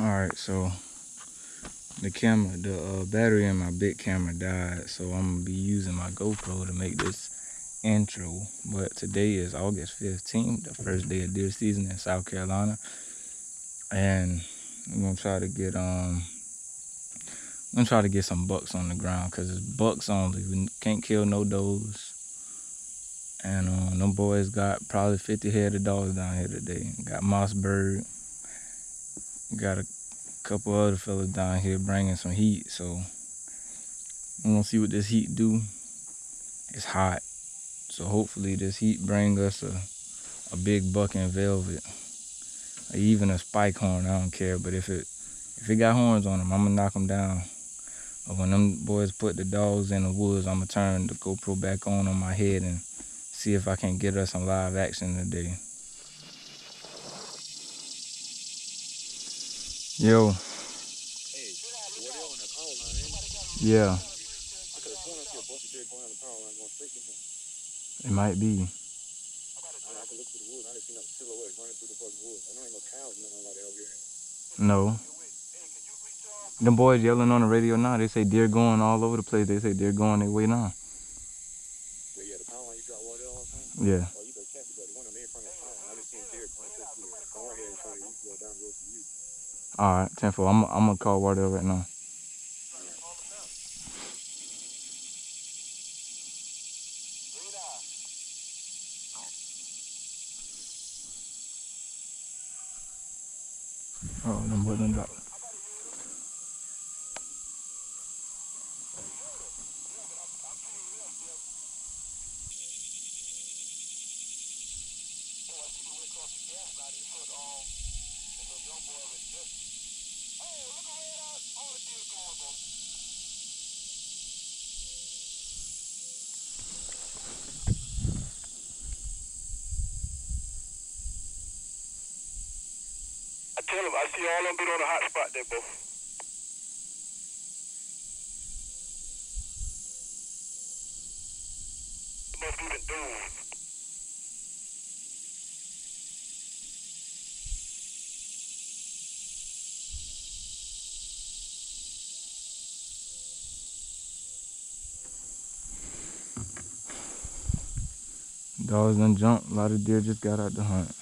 All right, so the camera, the uh, battery in my big camera died, so I'm gonna be using my GoPro to make this intro. But today is August 15th, the first day of deer season in South Carolina, and I'm gonna try to get um, I'm gonna try to get some bucks on the ground because it's bucks only. We can't kill no does. And um, them boys got probably 50 head of dogs down here today. Got Mossberg. Got a couple other fellas down here bringing some heat. So I'm gonna see what this heat do. It's hot. So hopefully this heat bring us a, a big buck in velvet. Or even a spike horn, I don't care. But if it if it got horns on them, I'm gonna knock them down. Or when them boys put the dogs in the woods, I'm gonna turn the GoPro back on on my head and see if I can get us some live action today. Yo. Yeah. It might be. No. Them boys yelling on the radio now. They say deer going all over the place. They say deer going their way now. Yeah. All right, 10 4. I'm, I'm to call Wardell right now. Oh, boys done dropped. See all them been on a hot spot there, bro. Must the dudes. Dogs done jumped. A lot of deer just got out the hunt.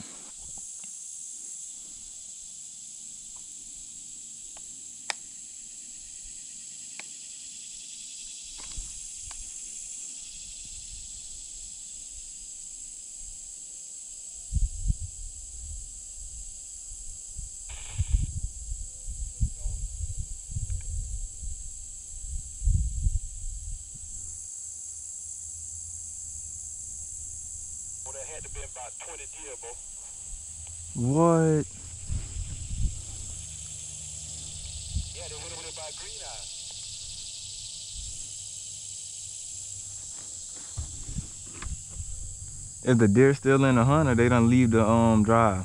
Had to be about 20 deer, bro. What? Yeah, they went over there by Green Eye. Is the deer still in the hunt or they done leave the um drive?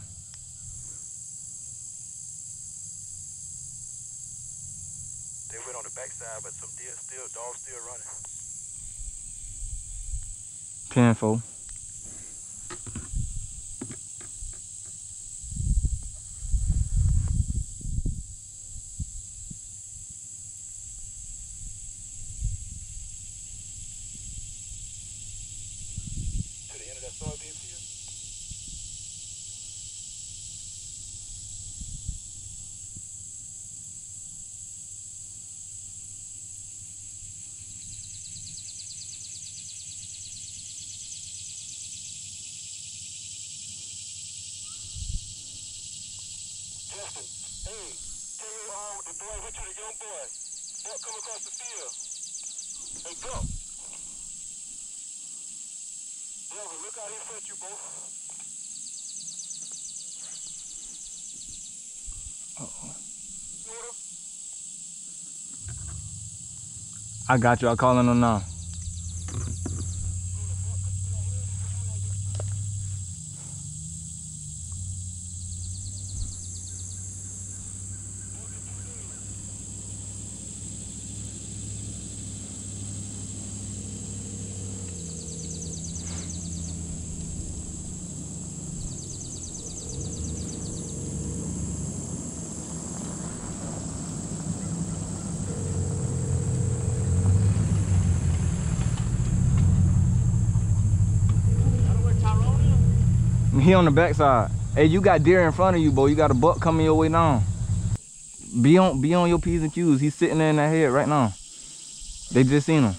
They went on the backside, but some deer still, dogs still running. 10 4. To the end of that soybean field. Justin, hey, tell me all the boy to the young boy. Buck come across the field. Hey, go. Brother, look out here front you, bro. Uh-oh. I got you. I'm calling them now. He on the backside. Hey, you got deer in front of you, boy. You got a buck coming your way now. Be on be on your P's and Q's. He's sitting there in that head right now. They just seen him. You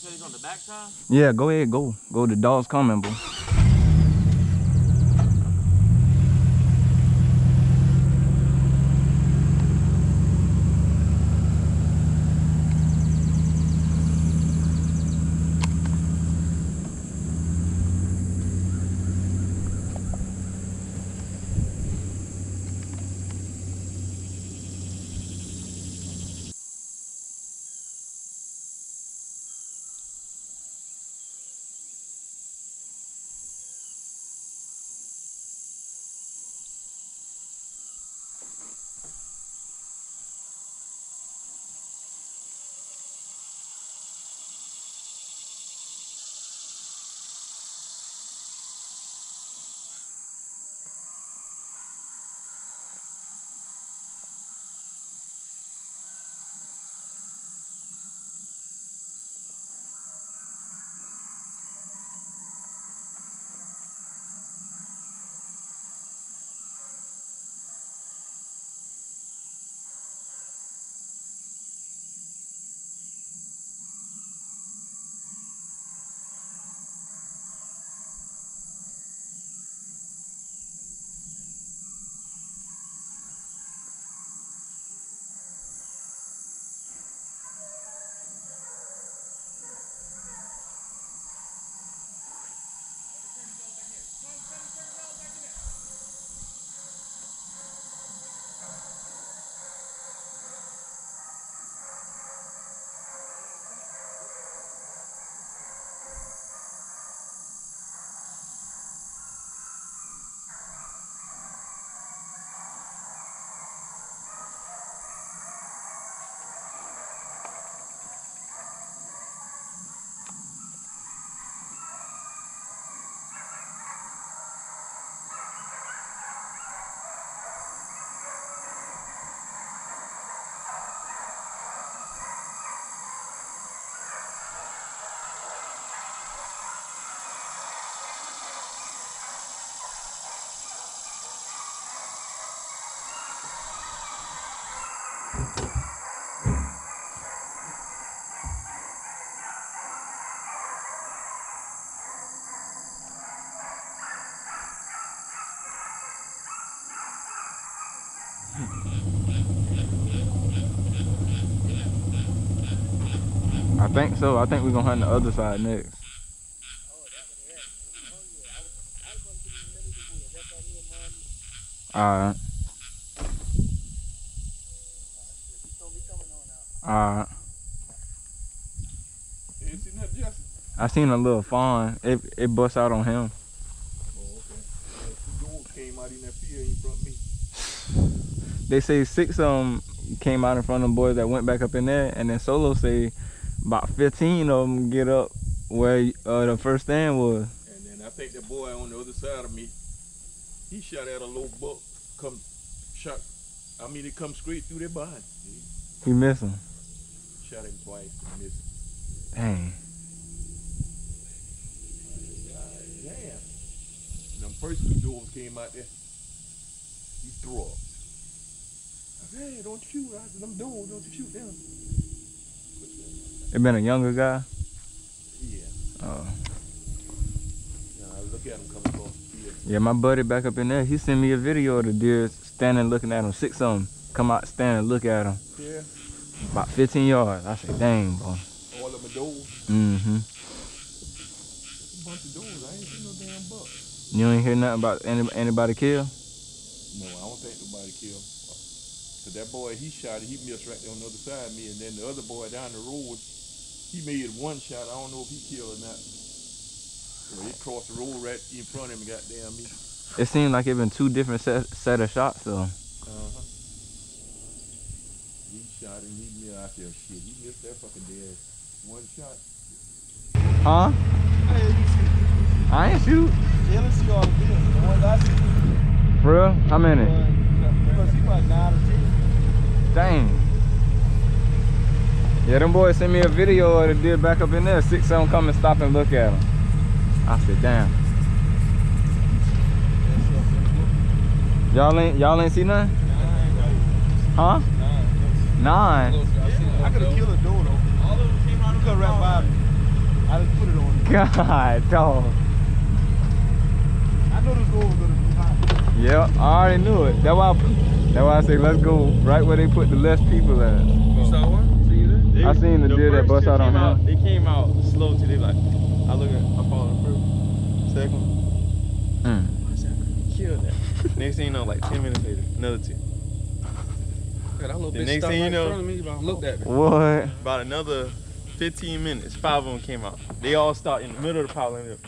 said he's on the backside? Yeah, go ahead, go. Go. The dog's coming, bro. I think so. I think we're gonna hunt the other side next. Alright. Alright. You ain't seen that, Jesse? I seen a little fawn. It it bust out on him. Oh, okay. The came out in that field in front of me. They say six of them came out in front of the boys that went back up in there, and then Solo say about 15 of them get up where uh, the first stand was. And then I think the boy on the other side of me, he shot at a little buck, come shot, I mean, it come straight through their body. He missed him. Shot him twice and missed. Dang. Damn. And them first two dogs came out there, he threw up. I said, hey, don't shoot. I said, them dogs, don't you shoot them. It been a younger guy. Yeah. Oh. Yeah, I look at him coming across the field. Yeah, my buddy back up in there, he sent me a video of the deer standing looking at him. Six of them come out stand and look at him. Yeah. About 15 yards. I said, dang, bro. All of dogs. Mm-hmm. Bunch of dogs. I ain't seen no damn buck. You ain't hear nothing about any, anybody killed? No, I don't think nobody killed. Cause that boy, he shot it. He missed right there on the other side of me, and then the other boy down the road, he made one shot. I don't know if he killed or not. So he crossed the road right in front of him, and goddamn me. It seemed like it been two different set, set of shots though. Shot him. He. I said, shit, he missed that fucking dead. One shot. Huh? I ain't shoot. Let's all the. The ones I see. For real? How many? Because he nine or ten. Dang. Yeah, them boys sent me a video of the deer back up in there. Six of them come and stop and look at him. I said, damn. Y'all ain't y'all ain't see nothing? Huh? Nine. I could have killed a doe though. All of them came out. You could have wrapped by me. I just put it on. God, dog. I know this doe was gonna be hot. Yep, I already knew it. That's why I, that's why I say let's go right where they put the less people at. You saw one? See that? I seen the deer that bust out on came him. They came out slow too. They like, I look at, I follow the first, second. one. Mm. I said, I could've killed that. next thing you know, like 10 minutes later, another two. Yeah, that little The bitch next stopped thing you know- in me, I looked at me. What? About another 15 minutes, five of them came out. They all stopped in the middle of the power line.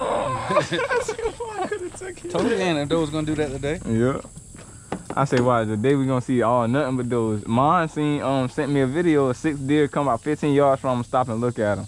Told you Anna Doe was gonna do that today. Yeah. I say, why today we gonna see all nothing but those. Mine seen um sent me a video of six deer come out 15 yards from him, stop and look at him.